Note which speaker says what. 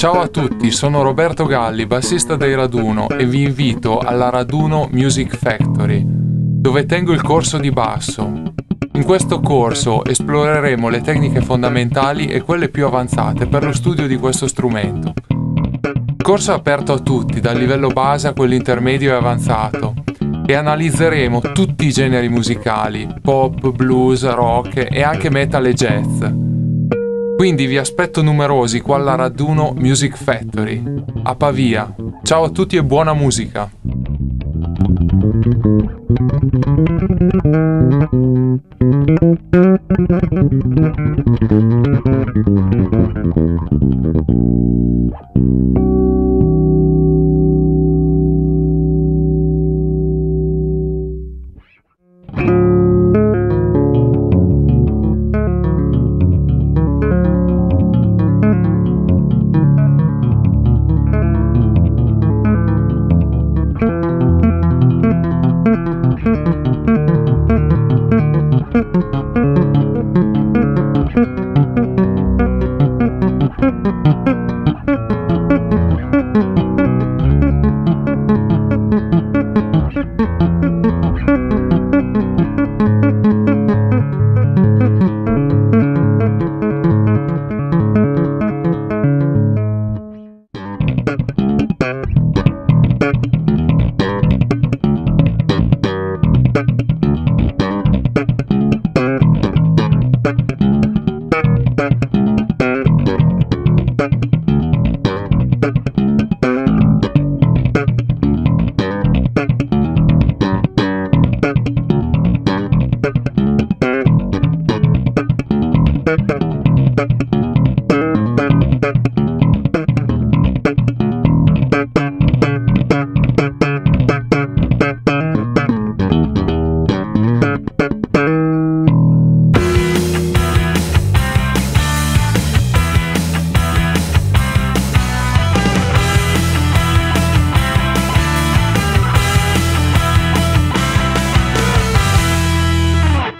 Speaker 1: Ciao a tutti, sono Roberto Galli, bassista dei Raduno e vi invito alla Raduno Music Factory, dove tengo il corso di basso. In questo corso esploreremo le tecniche fondamentali e quelle più avanzate per lo studio di questo strumento. Corso aperto a tutti, dal livello base a quello intermedio e avanzato, e analizzeremo tutti i generi musicali, pop, blues, rock e anche metal e jazz. Quindi vi aspetto numerosi qua alla Raduno Music Factory, a Pavia. Ciao a tutti e buona musica! Thank you.